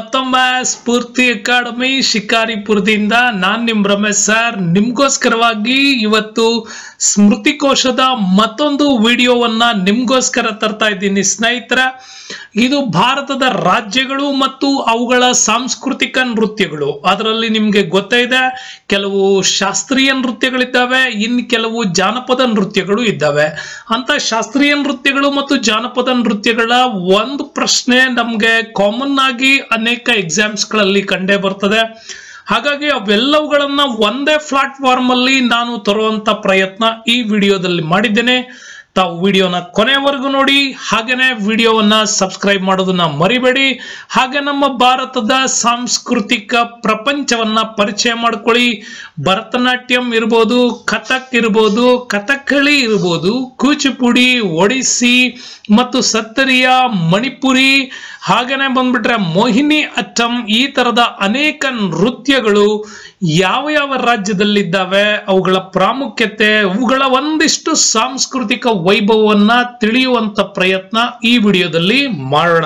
ಮತ್ತೊಮ್ಮೆ ಸ್ಫೂರ್ತಿ ಅಕಾಡೆಮಿ ಶಿಕಾರಿಪುರದಿಂದ ನಾನ್ ನಿಮ್ ರಮೇಶ್ ಸರ್. ನಿಮ್ಗೋಸ್ಕರವಾಗಿ ಇವತ್ತು ಸ್ಮೃತಿ ಕೋಶದ ಮತ್ತೊಂದು ವಿಡಿಯೋವನ್ನ ನಿಮ್ಗೋಸ್ಕರ ತರ್ತಾ ಇದ್ದೀನಿ. ಸ್ನೇಹಿತರ, ಇದು ಭಾರತದ ರಾಜ್ಯಗಳು ಮತ್ತು ಅವುಗಳ ಸಾಂಸ್ಕೃತಿಕ ನೃತ್ಯಗಳು. ಅದರಲ್ಲಿ ನಿಮ್ಗೆ ಗೊತ್ತೇ ಇದೆ, ಕೆಲವು ಶಾಸ್ತ್ರೀಯ ನೃತ್ಯಗಳಿದ್ದಾವೆ ಇನ್ನು ಕೆಲವು ಜಾನಪದ ನೃತ್ಯಗಳು ಇದ್ದಾವೆ. ಅಂತ ಶಾಸ್ತ್ರೀಯ ನೃತ್ಯಗಳು ಮತ್ತು ಜಾನಪದ ನೃತ್ಯಗಳ ಒಂದು ಪ್ರಶ್ನೆ ನಮ್ಗೆ ಕಾಮನ್ ಆಗಿ ಅನೇಕ ಎಕ್ಸಾಮ್ಸ್ಗಳಲ್ಲಿ ಕಂಡೇ ಬರ್ತದೆ. ಹಾಗಾಗಿ ಅವೆಲ್ಲವುಗಳನ್ನ ಒಂದೇ ಪ್ಲಾಟ್ಫಾರ್ಮ್ ಅಲ್ಲಿ ನಾನು ತರುವಂತ ಪ್ರಯತ್ನ ಈ ವಿಡಿಯೋದಲ್ಲಿ ಮಾಡಿದ್ದೇನೆ. ತಾವು ವಿಡಿಯೋನ ಕೊನೆವರೆಗೂ ನೋಡಿ, ಹಾಗೇನೆ ವಿಡಿಯೋವನ್ನ ಸಬ್ಸ್ಕ್ರೈಬ್ ಮಾಡೋದನ್ನ ಮರಿಬೇಡಿ. ಹಾಗೆ ನಮ್ಮ ಭಾರತದ ಸಾಂಸ್ಕೃತಿಕ ಪ್ರಪಂಚವನ್ನ ಪರಿಚಯ ಮಾಡ್ಕೊಳ್ಳಿ. ಭರತನಾಟ್ಯಂ ಇರ್ಬೋದು, ಕಥಕ್ ಇರ್ಬೋದು, ಕಥಕ್ಕಳಿ ಇರ್ಬೋದು, ಕೂಚಿಪುಡಿ, ಒಡಿಸ್ಸಿ ಮತ್ತು ಸತ್ತರಿಯ ಮಣಿಪುರಿ. ಹಾಗೇನೆ ಬಂದ್ಬಿಟ್ರೆ ಮೋಹಿನಿ ಅಟ್ಟಂ ಈ ತರದ ಅನೇಕ ನೃತ್ಯಗಳು ಯಾವ ಯಾವ ರಾಜ್ಯದಲ್ಲಿದ್ದಾವೆ, ಅವುಗಳ ಪ್ರಾಮುಖ್ಯತೆ, ಅವುಗಳ ಒಂದಿಷ್ಟು ಸಾಂಸ್ಕೃತಿಕ ವೈಭವವನ್ನ ತಿಳಿಯುವಂತ ಪ್ರಯತ್ನ ಈ ವಿಡಿಯೋದಲ್ಲಿ ಮಾಡೋಣ.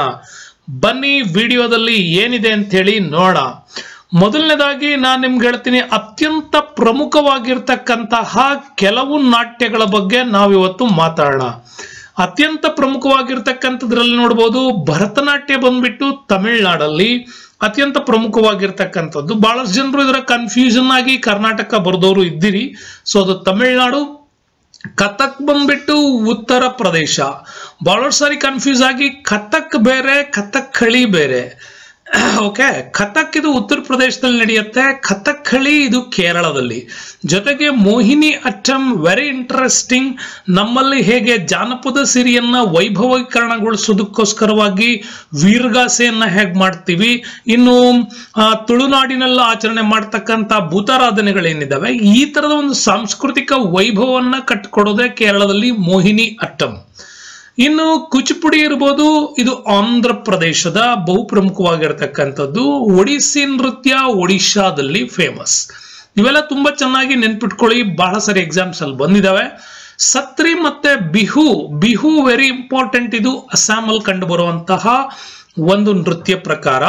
ಬನ್ನಿ ವಿಡಿಯೋದಲ್ಲಿ ಏನಿದೆ ಅಂತ ಹೇಳಿ ನೋಡೋಣ. ಮೊದಲನೇದಾಗಿ ನಾನು ನಿಮ್ಗೆ ಹೇಳ್ತೀನಿ, ಅತ್ಯಂತ ಪ್ರಮುಖವಾಗಿರ್ತಕ್ಕಂತಹ ಕೆಲವು ನಾಟ್ಯಗಳ ಬಗ್ಗೆ ನಾವಿವತ್ತು ಮಾತಾಡೋಣ. ಅತ್ಯಂತ ಪ್ರಮುಖವಾಗಿರ್ತಕ್ಕಂಥದ್ರಲ್ಲಿ ನೋಡ್ಬೋದು ಭರತನಾಟ್ಯ ಬಂದ್ಬಿಟ್ಟು ತಮಿಳ್ನಾಡಲ್ಲಿ ಅತ್ಯಂತ ಪ್ರಮುಖವಾಗಿರ್ತಕ್ಕಂಥದ್ದು. ಬಹಳಷ್ಟು ಜನರು ಇದರ ಕನ್ಫ್ಯೂಷನ್ ಆಗಿ ಕರ್ನಾಟಕ ಬರೆದವರು ಇದ್ದೀರಿ. ಸೊ ಅದು ತಮಿಳ್ನಾಡು. ಕಥಕ್ ಬಂದ್ಬಿಟ್ಟು ಉತ್ತರ ಪ್ರದೇಶ. ಬಹಳಷ್ಟು ಸಾರಿ ಕನ್ಫ್ಯೂಸ್ ಆಗಿ ಕಥಕ್ ಬೇರೆ, ಕಥಕ್ ಕಳಿ ಬೇರೆ. ಓಕೆ ಕಥಕ್ ಇದು ಉತ್ತರ ಪ್ರದೇಶದಲ್ಲಿ ನಡೆಯುತ್ತೆ. ಕಥಕ್ಕಳಿ ಇದು ಕೇರಳದಲ್ಲಿ. ಜೊತೆಗೆ ಮೋಹಿನಿ ಅಟ್ಟಂ ವೆರಿ ಇಂಟ್ರೆಸ್ಟಿಂಗ್ ನಮ್ಮಲ್ಲಿ ಹೇಗೆ ಜಾನಪದ ಸಿರಿಯನ್ನ ವೈಭವೀಕರಣಗೊಳಿಸೋದಕ್ಕೋಸ್ಕರವಾಗಿ ವೀರಗಾಸೆಯನ್ನ ಹೇಗೆ ಮಾಡ್ತೀವಿ? ಇನ್ನು ತುಳುನಾಡಿನಲ್ಲ ಆಚರಣೆ ಮಾಡ್ತಕ್ಕಂಥ ಭೂತಾರಾಧನೆಗಳೇನಿದ್ದಾವೆ ಈ ತರದ ಒಂದು ಸಾಂಸ್ಕೃತಿಕ ವೈಭವವನ್ನ ಕಟ್ಕೊಡೋದೇ ಕೇರಳದಲ್ಲಿ ಮೋಹಿನಿ ಅಟ್ಟಂ. ಇನ್ನು ಕುಚಿಪುಡಿ ಇರ್ಬೋದು, ಇದು ಆಂಧ್ರ ಪ್ರದೇಶದ ಬಹು ಪ್ರಮುಖವಾಗಿರ್ತಕ್ಕಂಥದ್ದು ಒಡಿಸ್ಸಿ ನೃತ್ಯ ಒಡಿಶಾದಲ್ಲಿ ಫೇಮಸ್ ಇವೆಲ್ಲ ತುಂಬಾ ಚೆನ್ನಾಗಿ ನೆನ್ಪಿಟ್ಕೊಳ್ಳಿ, ಬಹಳ ಸರಿ ಎಕ್ಸಾಮ್ಸ್ ಅಲ್ಲಿ ಬಂದಿದಾವೆ. ಸತ್ರಿ ಮತ್ತೆ ಬಿಹು ಬಿಹು ವೆರಿ ಇಂಪಾರ್ಟೆಂಟ್ ಇದು ಅಸ್ಸಾಮಲ್ಲಿ ಕಂಡು ಬರುವಂತಹ ಒಂದು ನೃತ್ಯ ಪ್ರಕಾರ.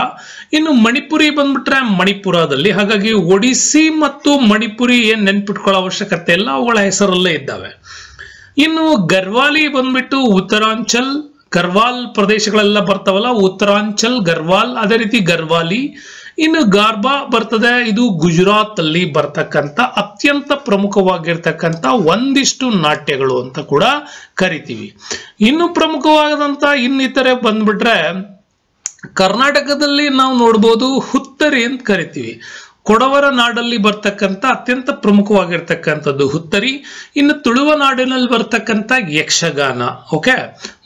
ಇನ್ನು ಮಣಿಪುರಿ ಬಂದ್ಬಿಟ್ರೆ ಮಣಿಪುರದಲ್ಲಿ. ಹಾಗಾಗಿ ಒಡಿಸ್ಸಿ ಮತ್ತು ಮಣಿಪುರಿ ಏನ್ ನೆನ್ಪಿಟ್ಕೊಳ್ಳೋ ಅವಶ್ಯಕತೆ ಇಲ್ಲ, ಅವುಗಳ ಹೆಸರಲ್ಲೇ ಇದ್ದಾವೆ. ಇನ್ನು ಗರ್ವಾಲಿ ಬಂದ್ಬಿಟ್ಟು ಉತ್ತರಾಂಚಲ್, ಗರ್ವಾಲ್ ಪ್ರದೇಶಗಳೆಲ್ಲ ಬರ್ತಾವಲ್ಲ, ಉತ್ತರಾಂಚಲ್, ಗರ್ವಾಲ್, ಅದೇ ರೀತಿ ಗರ್ವಾಲಿ. ಇನ್ನು ಗಾರ್ಬಾ ಬರ್ತದೆ, ಇದು ಗುಜರಾತ್ ಅಲ್ಲಿ ಬರ್ತಕ್ಕಂಥ ಅತ್ಯಂತ ಪ್ರಮುಖವಾಗಿರ್ತಕ್ಕಂಥ ಒಂದಿಷ್ಟು ನಾಟ್ಯಗಳು ಅಂತ ಕೂಡ ಕರಿತೀವಿ. ಇನ್ನು ಪ್ರಮುಖವಾದಂತ ಇನ್ನಿತರೆ ಬಂದ್ಬಿಟ್ರೆ ಕರ್ನಾಟಕದಲ್ಲಿ ನಾವು ನೋಡ್ಬೋದು ಹುತ್ತರಿ ಅಂತ ಕರಿತೀವಿ. ಕೊಡವರ ನಾಡಲ್ಲಿ ಬರ್ತಕ್ಕಂಥ ಅತ್ಯಂತ ಪ್ರಮುಖವಾಗಿರ್ತಕ್ಕಂಥದ್ದು ಹುತ್ತರಿ, ಇನ್ನು ತುಳುವ ನಾಡಿನಲ್ಲಿ ಬರ್ತಕ್ಕಂಥ ಯಕ್ಷಗಾನ ಓಕೆ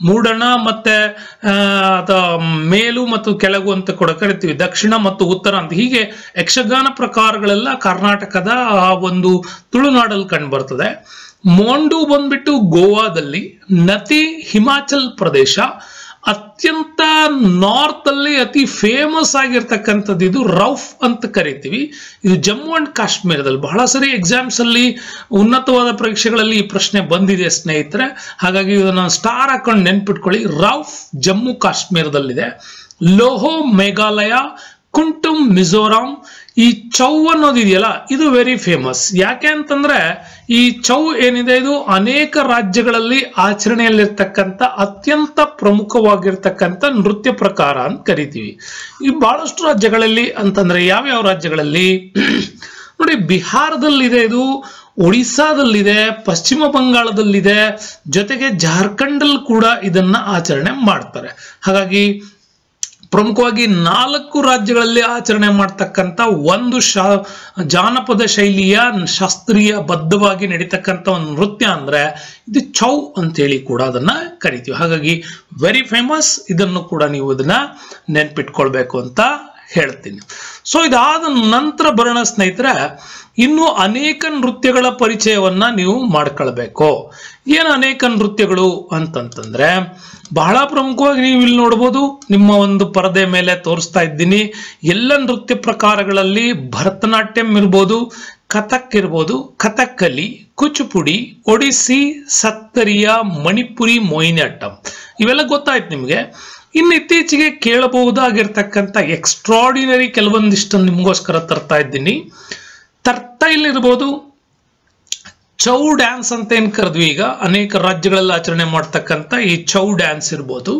ಮೂಡಣ ಮತ್ತೆ ಮೇಲು ಮತ್ತು ಕೆಳಗು ಅಂತ ಕೂಡ ಕರಿತೀವಿ. ದಕ್ಷಿಣ ಮತ್ತು ಉತ್ತರ ಅಂತ. ಹೀಗೆ ಯಕ್ಷಗಾನ ಪ್ರಕಾರಗಳೆಲ್ಲ ಕರ್ನಾಟಕದ ಆ ಒಂದು ತುಳುನಾಡಲ್ಲಿ ಕಂಡು ಬರ್ತದೆ. ಮೋಂಡು ಬಂದ್ಬಿಟ್ಟು ಗೋವಾದಲ್ಲಿ ನತಿ ಹಿಮಾಚಲ್ ಪ್ರದೇಶ ಅತ್ಯಂತ ನಾರ್ತ್ ಅಲ್ಲಿ ಅತಿ ಫೇಮಸ್ ಆಗಿರ್ತಕ್ಕಂಥದ್ದು ಇದು ರೌಫ್ ಅಂತ ಕರಿತೀವಿ. ಇದು ಜಮ್ಮು ಅಂಡ್ ಕಾಶ್ಮೀರದಲ್ಲಿ ಬಹಳ ಸರಿ ಎಕ್ಸಾಮ್ಸ್ ಅಲ್ಲಿ ಉನ್ನತವಾದ ಪರೀಕ್ಷೆಗಳಲ್ಲಿ ಈ ಪ್ರಶ್ನೆ ಬಂದಿದೆ ಸ್ನೇಹಿತರೆ. ಹಾಗಾಗಿ ಇದನ್ನು ಸ್ಟಾರ್ ಹಾಕೊಂಡು ನೆನ್ಪಿಟ್ಕೊಳ್ಳಿ. ರೌಫ್ ಜಮ್ಮು ಕಾಶ್ಮೀರದಲ್ಲಿದೆ. ಲೋಹೋ ಮೇಘಾಲಯ ಕುಂಟುಂ ಮಿಜೋರಾಂ ಈ ಚೌ ಅನ್ನೋದಿದೆಯಲ್ಲ, ಇದು ವೆರಿ ಫೇಮಸ್ ಯಾಕೆ ಅಂತಂದ್ರೆ, ಈ ಚೌ ಏನಿದೆ, ಇದು ಅನೇಕ ರಾಜ್ಯಗಳಲ್ಲಿ ಆಚರಣೆಯಲ್ಲಿರ್ತಕ್ಕಂಥ ಅತ್ಯಂತ ಪ್ರಮುಖವಾಗಿರ್ತಕ್ಕಂಥ ನೃತ್ಯ ಪ್ರಕಾರ ಅಂತ ಕರಿತೀವಿ. ಈ ಬಹಳಷ್ಟು ರಾಜ್ಯಗಳಲ್ಲಿ ಅಂತಂದ್ರೆ ಯಾವ್ಯಾವ ರಾಜ್ಯಗಳಲ್ಲಿ? ನೋಡಿ, ಬಿಹಾರದಲ್ಲಿದೆ ಇದು, ಒಡಿಸ್ಸಾದಲ್ಲಿದೆ, ಪಶ್ಚಿಮ ಬಂಗಾಳದಲ್ಲಿದೆ, ಜೊತೆಗೆ ಜಾರ್ಖಂಡಲ್ಲಿ ಕೂಡ ಇದನ್ನ ಆಚರಣೆ ಮಾಡ್ತಾರೆ. ಹಾಗಾಗಿ ಪ್ರಮುಖವಾಗಿ ನಾಲ್ಕು ರಾಜ್ಯಗಳಲ್ಲಿ ಆಚರಣೆ ಮಾಡ್ತಕ್ಕಂಥ ಒಂದು ಶಾ, ಜಾನಪದ ಶೈಲಿಯ ಶಾಸ್ತ್ರೀಯ ಬದ್ಧವಾಗಿ ನಡೀತಕ್ಕಂಥ ಒಂದು ನೃತ್ಯ ಅಂದ್ರೆ ಇದು ಚೌ ಅಂತೇಳಿ ಕೂಡ ಅದನ್ನ ಕರಿತೀವಿ. ಹಾಗಾಗಿ ವೆರಿ ಫೇಮಸ್ ಇದನ್ನು ಕೂಡ ನೀವು ಇದನ್ನ ನೆನ್ಪಿಟ್ಕೊಳ್ಬೇಕು ಅಂತ ಹೇಳ್ತೀನಿ. ಸೊ ಇದಾದ ನಂತರ ಬರೋಣ ಸ್ನೇಹಿತರೆ, ಇನ್ನು ಅನೇಕ ನೃತ್ಯಗಳ ಪರಿಚಯವನ್ನ ನೀವು ಮಾಡ್ಕೊಳ್ಬೇಕು. ಏನು ಅನೇಕ ನೃತ್ಯಗಳು ಅಂತಂತಂದ್ರೆ, ಬಹಳ ಪ್ರಮುಖವಾಗಿ ನೀವು ಇಲ್ಲಿ ನೋಡ್ಬೋದು, ನಿಮ್ಮ ಒಂದು ಪರದೆ ಮೇಲೆ ತೋರಿಸ್ತಾ ಇದ್ದೀನಿ. ಎಲ್ಲ ನೃತ್ಯ ಪ್ರಕಾರಗಳಲ್ಲಿ ಭರತನಾಟ್ಯಂ ಇರ್ಬೋದು, ಕಥಕ್ ಇರ್ಬೋದು, ಕಥಕ್ಕಲಿ, ಕುಚುಪುಡಿ, ಒಡಿಸ್ಸಿ, ಸತ್ತರಿಯ, ಮಣಿಪುರಿ ಮೊಯಿನಾಟಂ ಇವೆಲ್ಲ ಗೊತ್ತಾಯ್ತು ನಿಮಗೆ. ಇನ್ನು ಇತ್ತೀಚೆಗೆ ಕೇಳಬಹುದಾಗಿರ್ತಕ್ಕಂಥ ಎಕ್ಸ್ಟ್ರಾಡಿನರಿ ಕೆಲವೊಂದಿಷ್ಟು ನಿಮಗೋಸ್ಕರ ತರ್ತಾ ಇದ್ದೀನಿ. ತರ್ತಾ ಇಲ್ಲಿರ್ಬೋದು ಚೌ ಡ್ಯಾನ್ಸ್ ಅಂತ ಏನು ಕರೆದ್ವಿ ಈಗ. ಅನೇಕ ರಾಜ್ಯಗಳಲ್ಲಿ ಆಚರಣೆ ಮಾಡ್ತಕ್ಕಂಥ ಈ ಚೌ ಡ್ಯಾನ್ಸ್ ಇರ್ಬೋದು.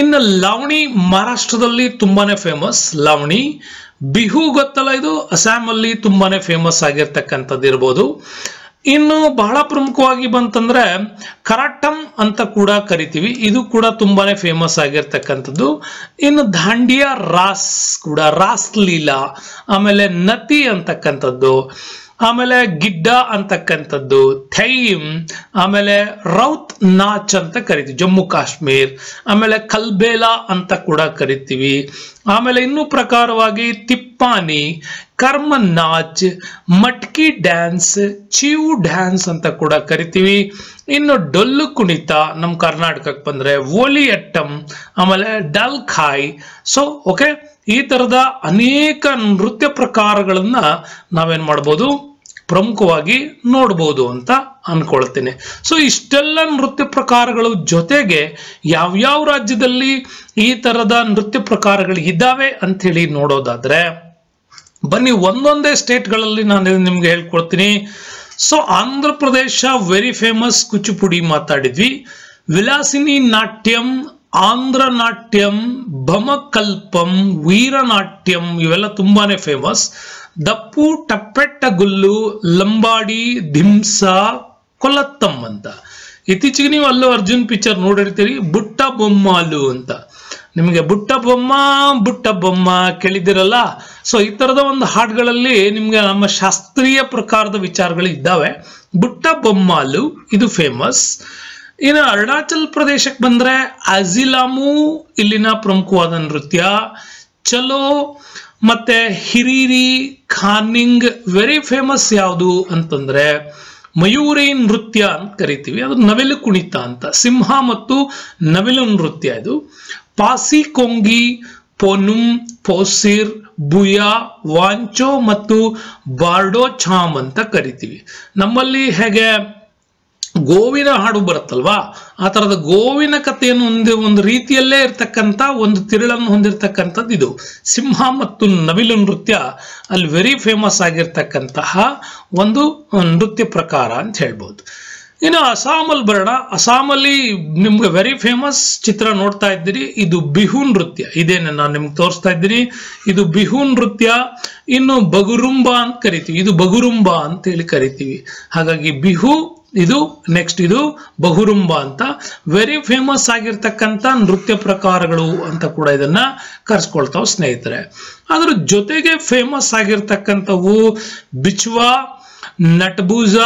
ಇನ್ನು ಲಾವಣಿ ಮಹಾರಾಷ್ಟ್ರದಲ್ಲಿ ತುಂಬಾನೇ ಫೇಮಸ್ ಲಾವಣಿ, ಬಿಹು ಗೊತ್ತಲ್ಲ ಇದು? ಅಸ್ಸಾಮಲ್ಲಿ ತುಂಬಾನೇ ಫೇಮಸ್ ಆಗಿರ್ತಕ್ಕಂಥದ್ದು ಇರ್ಬೋದು ಇನ್ನು ಬಹಳ ಪ್ರಮುಖವಾಗಿ ಬಂತಂದ್ರೆ ಕರಾಟಂ ಅಂತ ಕೂಡ ಕರಿತೀವಿ. ಇದು ಕೂಡ ತುಂಬಾನೇ ಫೇಮಸ್ ಆಗಿರ್ತಕ್ಕಂಥದ್ದು. ಇನ್ನು ದಾಂಡಿಯಾ ರಾಸ್ ಕೂಡ, ರಾಸ್ ಲೀಲಾ, ಆಮೇಲೆ ನತಿ ಅಂತಕ್ಕಂಥದ್ದು, ಆಮೇಲೆ ಗಿಡ್ಡ ಅಂತಕ್ಕಂಥದ್ದು, ಥೈಮ್, ಆಮೇಲೆ ರೌತ್ ನಾಚ್ ಅಂತ ಕರಿತೀವಿ, ಜಮ್ಮು ಕಾಶ್ಮೀರ್, ಆಮೇಲೆ ಕಲ್ಬೇಲಾ ಅಂತ ಕೂಡ ಕರಿತೀವಿ. ಆಮೇಲೆ ಇನ್ನೂ ಪ್ರಕಾರವಾಗಿ ತಿಪ್ಪಾನಿ ಕರ್ಮ ನಾಚ್ ಮಟ್ಕಿ ಡ್ಯಾನ್ಸ್, ಚೀವು ಡ್ಯಾನ್ಸ್ ಅಂತ ಕೂಡ ಕರಿತೀವಿ. ಇನ್ನು ಡೊಳ್ಳು ಕುಣಿತ ನಮ್ಮ ಕರ್ನಾಟಕಕ್ಕೆ ಬಂದ್ರೆ ಓಲಿ ಅಟ್ಟಂ ಆಮೇಲೆ ಡಲ್ ಖಾಯ್ ಸೊ ಓಕೆ ಈ ತರದ ಅನೇಕ ನೃತ್ಯ ಪ್ರಕಾರಗಳನ್ನು ನಾವೇನು ಮಾಡ್ಬೋದು? ಪ್ರಮುಖವಾಗಿ ನೋಡ್ಬೋದು ಅಂತ ಅನ್ಕೊಳ್ತೇನೆ. ಸೊ ಇಷ್ಟೆಲ್ಲ ನೃತ್ಯ ಪ್ರಕಾರಗಳು ಜೊತೆಗೆ ಯಾವ್ಯಾವ ರಾಜ್ಯದಲ್ಲಿ ಈ ತರದ ನೃತ್ಯ ಪ್ರಕಾರಗಳು ಇದ್ದಾವೆ ಅಂತ ಹೇಳಿ ನೋಡೋದಾದ್ರೆ, ಬನ್ನಿ ಒಂದೊಂದೇ ಸ್ಟೇಟ್ಗಳಲ್ಲಿ ನಾನು ನಿಮ್ಗೆ ಹೇಳ್ಕೊಡ್ತೀನಿ. So Andhra Pradesh very famous Kuchipudi ಮಾತಾಡಿದ್ವಿ. ವಿಲಾಸಿನಿ ನಾಟ್ಯಂ, ಆಂಧ್ರ ನಾಟ್ಯಂ, ಭಮಕಲ್ಪಂ, ವೀರನಾಟ್ಯಂ ಇವೆಲ್ಲ ತುಂಬಾನೇ ಫೇಮಸ್ ದಪ್ಪು ಟಪ್ಪೆಟ್ಟಗುಲ್ಲು ಲಂಬಾಡಿ, ಧಿಂಸ ಕೊಲತ್ತಂ ಅಂತ. ಇತ್ತೀಚೆಗೆ ನೀವು ಅಲ್ಲೂ ಅರ್ಜುನ್ ಪಿಕ್ಚರ್ ನೋಡಿರ್ತೀರಿ, ಬುಟ್ಟ ಬೊಮ್ಮಾಲು ಅಂತ. ನಿಮಗೆ ಬುಟ್ಟ ಬೊಮ್ಮ ಬುಟ್ಟ ಬೊಮ್ಮ ಕೇಳಿದಿರಲ್ಲ ಸೊ ಈ ತರದ ಒಂದು ಹಾಡುಗಳಲ್ಲಿ ನಿಮ್ಗೆ ನಮ್ಮ ಶಾಸ್ತ್ರೀಯ ಪ್ರಕಾರದ ವಿಚಾರಗಳು ಇದ್ದಾವೆ. ಬುಟ್ಟ ಬೊಮ್ಮಾಲು, ಇದು ಫೇಮಸ್ ಇನ್ನು ಅರುಣಾಚಲ್ ಪ್ರದೇಶಕ್ಕೆ ಬಂದ್ರೆ ಅಜಿಲಾಮು, ಇಲ್ಲಿನ ಪ್ರಮುಖವಾದ ನೃತ್ಯ. ಚಲೋ ಮತ್ತೆ ಹಿರಿರಿ ಖಾನಿಂಗ್ ವೆರಿ ಫೇಮಸ್ ಯಾವುದು ಅಂತಂದ್ರೆ ಮಯೂರಿ ನೃತ್ಯ ಅಂತ ಕರಿತೀವಿ. ಅದು ನವಿಲು ಕುಣಿತ ಅಂತ. ಸಿಂಹ ಮತ್ತು ನವಿಲು ನೃತ್ಯ ಇದು. ಪಾಸಿ ಕೊಂಗಿ, ಪೊನುಂ, ಪೋಸಿರ್ ಬುಯಾ ವಾಂಚೋ ಮತ್ತು ಬಾರ್ಡೋ ಛಾಮ್ ಅಂತ ಕರಿತೀವಿ. ನಮ್ಮಲ್ಲಿ ಹೇಗೆ ಗೋವಿನ ಹಾಡು ಬರುತ್ತಲ್ವಾ? ಆ ತರದ ಗೋವಿನ ಕಥೆಯನ್ನು ಒಂದು ಒಂದು ರೀತಿಯಲ್ಲೇ ಇರ್ತಕ್ಕಂಥ ಒಂದು ತಿರುಳನ್ನು ಹೊಂದಿರತಕ್ಕಂಥದ್ದು ಇದು. ಸಿಂಹ ಮತ್ತು ನವಿಲು ನೃತ್ಯ ಅಲ್ಲಿ ವೆರಿ ಫೇಮಸ್ ಆಗಿರ್ತಕ್ಕಂತಹ ಒಂದು ನೃತ್ಯ ಪ್ರಕಾರ ಅಂತ ಹೇಳ್ಬೋದು. ಇನ್ನು ಅಸ್ಸಾಮಲ್ಲಿ ಬರೋಣ ಅಸ್ಸಾಮಲ್ಲಿ ನಿಮ್ಗೆ ವೆರಿ ಫೇಮಸ್ ಚಿತ್ರ ನೋಡ್ತಾ ಇದ್ದೀರಿ. ಇದು ಬಿಹು ನೃತ್ಯ. ಇದೇನೆ ನಾನು ನಿಮ್ಗೆ ತೋರಿಸ್ತಾ ಇದ್ದೀನಿ. ಇದು ಬಿಹು ನೃತ್ಯ. ಇನ್ನು ಬಗುರುಂಬ ಅಂತ ಕರಿತೀವಿ. ಇದು ಬಗುರುಂಬ ಅಂತ ಹೇಳಿ ಕರಿತೀವಿ. ಹಾಗಾಗಿ ಬಿಹು, ಇದು ನೆಕ್ಸ್ಟ್ ಇದು ಬಹುರುಂಬ ಅಂತ. ವೆರಿ ಫೇಮಸ್ ಆಗಿರ್ತಕ್ಕಂಥ ನೃತ್ಯ ಪ್ರಕಾರಗಳು ಅಂತ ಕೂಡ ಇದನ್ನ ಕರ್ಸ್ಕೊಳ್ತಾವ್ ಸ್ನೇಹಿತರೆ. ಅದ್ರ ಜೊತೆಗೆ ಫೇಮಸ್ ಆಗಿರ್ತಕ್ಕಂಥವು ಬಿಚ್ವಾ ನಟಬೂಜ,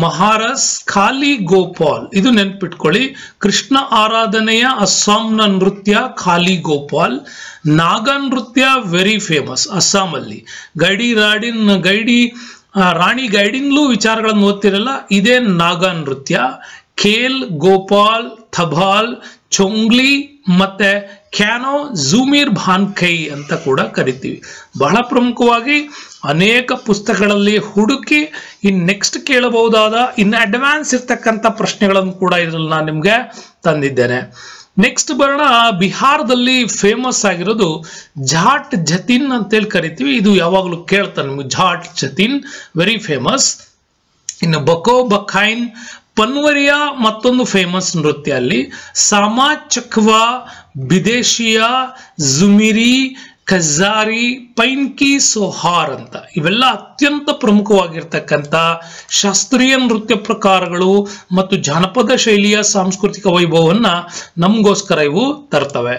ಮಹಾರಸ್, ಖಾಲಿ ಗೋಪಾಲ್. ಇದು ನೆನ್ಪಿಟ್ಕೊಳ್ಳಿ. ಕೃಷ್ಣ ಆರಾಧನೆಯ ಅಸ್ಸಾಂನ ನೃತ್ಯ ಖಾಲಿ ಗೋಪಾಲ್. ನಾಗ ನೃತ್ಯ ವೆರಿ ಫೇಮಸ್ ಅಸ್ಸಾಮಲ್ಲಿ. ಗೈಡಿ ರಾಡಿನ್, ಗೈಡಿ ರಾಣಿ ಗೈಡಿನ್ಲೂ ವಿಚಾರಗಳನ್ನು ಓದ್ತಿರಲ್ಲ, ಇದೇ ನಾಗ ನೃತ್ಯ. ಖೇಲ್, ಗೋಪಾಲ್ ಥಬಾಲ್ ಚೊಂಗ್ಲಿ ಮತ್ತೆ ಕ್ಯಾನೋ ಜೂಮೀರ್ ಭಾನ್ಕೈ ಅಂತ ಕೂಡ ಕರಿತೀವಿ. ಬಹಳ ಪ್ರಮುಖವಾಗಿ ಅನೇಕ ಪುಸ್ತಕಗಳಲ್ಲಿ ಹುಡುಕಿ ಇನ್ ನೆಕ್ಸ್ಟ್ ಕೇಳಬಹುದಾದ ಇನ್ ಅಡ್ವಾನ್ಸ್ ಇರ್ತಕ್ಕಂಥ ಪ್ರಶ್ನೆಗಳನ್ನು ಕೂಡ ಇದರಲ್ಲಿ ನಾನು ನಿಮ್ಗೆ ತಂದಿದ್ದೇನೆ. ನೆಕ್ಸ್ಟ್ ಬರೋಣ, ಬಿಹಾರದಲ್ಲಿ ಫೇಮಸ್ ಆಗಿರೋದು ಝಾಟ್ ಜತಿನ್ ಅಂತೇಳಿ ಕರಿತೀವಿ. ಇದು ಯಾವಾಗಲೂ ಕೇಳ್ತಾನೆ ನಿಮ್ಗೆ, ಝಾಟ್ ಜತಿನ್ ವೆರಿ ಫೇಮಸ್ ಇನ್ನು ಬಕೋ ಬಖೈನ್ ಪನ್ವರಿಯ ಮತ್ತೊಂದು ಫೇಮಸ್ ನೃತ್ಯ ಅಲ್ಲಿ ಸಾಮಾ ಚಕ್ವಾ, ಬಿದೇಶಿಯ, ಜುಮಿರಿ ಖಜಾರಿ ಪೈನ್ಕಿ ಸೋಹಾರ್ ಅಂತ. ಇವೆಲ್ಲ ಅತ್ಯಂತ ಪ್ರಮುಖವಾಗಿರ್ತಕ್ಕಂಥ ಶಾಸ್ತ್ರೀಯ ನೃತ್ಯ ಪ್ರಕಾರಗಳು ಮತ್ತು ಜಾನಪದ ಶೈಲಿಯ ಸಾಂಸ್ಕೃತಿಕ ವೈಭವವನ್ನ ನಮಗೋಸ್ಕರ ಇವು ತರ್ತವೆ.